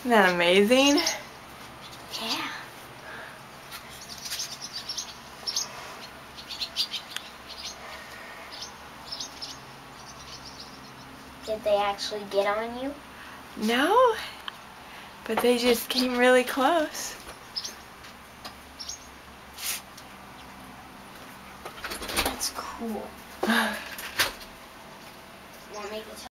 Isn't that amazing? Yeah. Did they actually get on you? No, but they just came really close. That's cool. Want me to